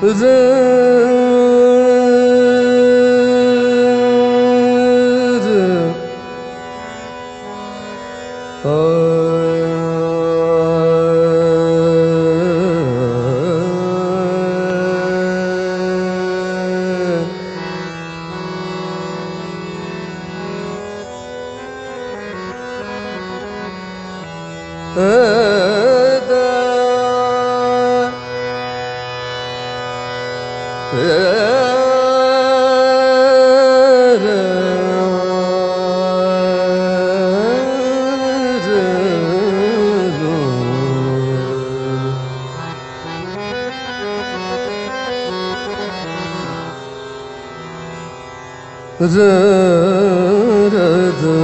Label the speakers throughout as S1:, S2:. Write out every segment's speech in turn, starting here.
S1: the da da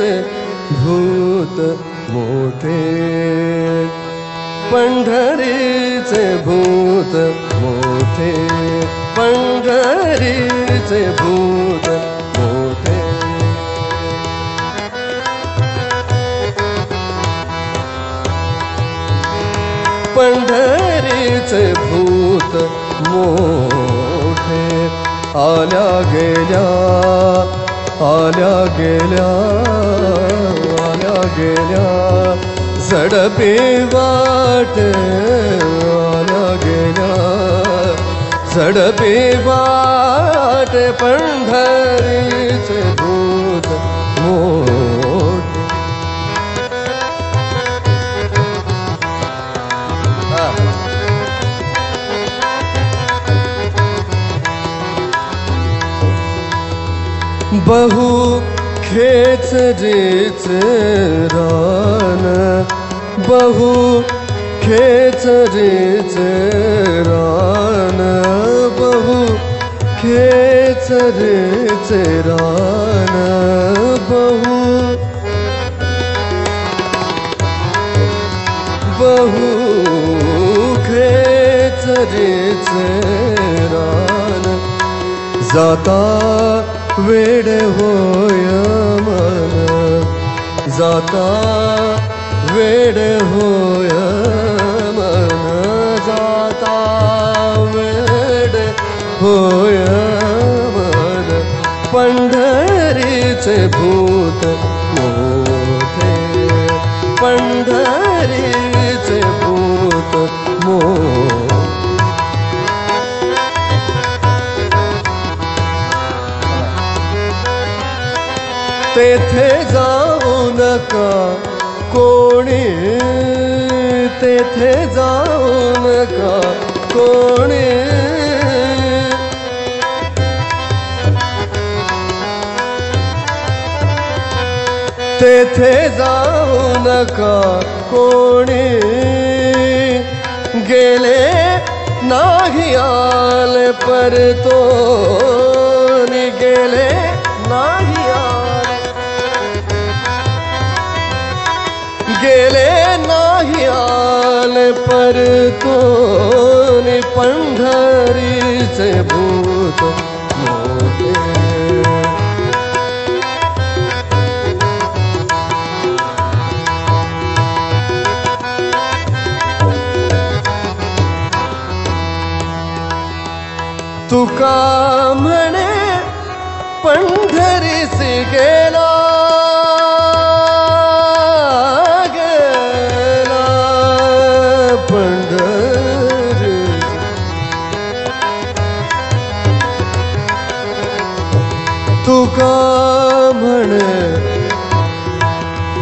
S1: से भूत मोठे पंढरीचे भूत मोठे पंढरीचे भूत मोठे पंढरीचे भूत मोठे आल्या गेल्या आल्या गेल्या आल्या गेल्या झडपे वाट आल्या गेल्या झडपे वाट पंढरीचे भूत मोर बहु चर बहु खेचरी बहु बहू च बहू बहूखेरि चा वेडे होय मन जाता वेडे होय मन जाता वेडे होय मन पंधरिचे भूत मोठे पंढरीचे भूत मोठे तेथे जाऊ नका कोणी तेथे जाऊ नका कोणी तेथे जाऊ नका कोणी गेले नाही आले पर तो पर को कोणी से भूत तू तुका म्हणे से गे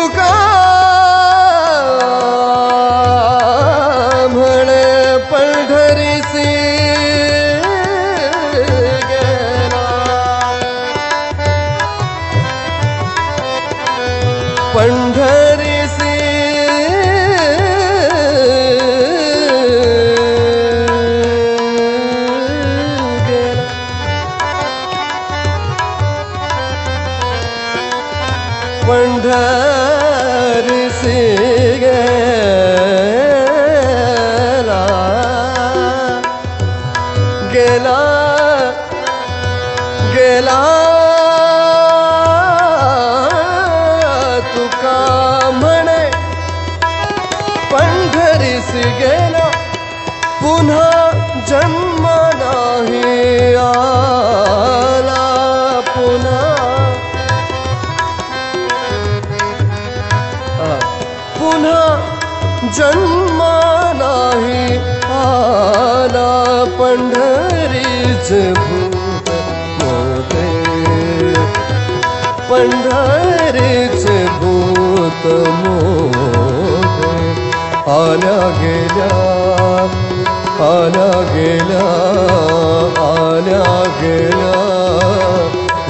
S1: புகா पुनः जन्म नाही आला पुनः पुनः जन्म नाही आला पंढरीच भूत पंडरी पंढरीच भूत मो आल्या गेल्या आला गेला आला गेला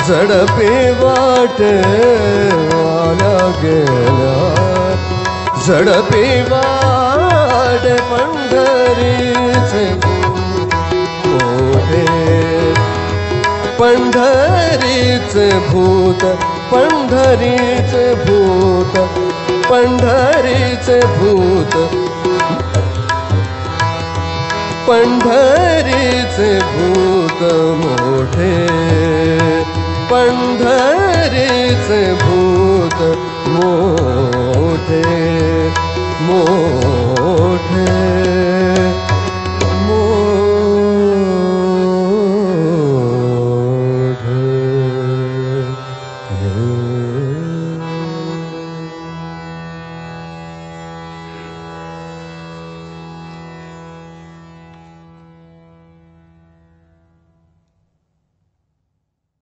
S1: झडपे वाट आला गेला झडपे वाट पंढरीचे मोठे पंढरीचे भूत पंढरीचे भूत पंढरीचे भूत पण्रि भूत मोठे पण्ढरि भूत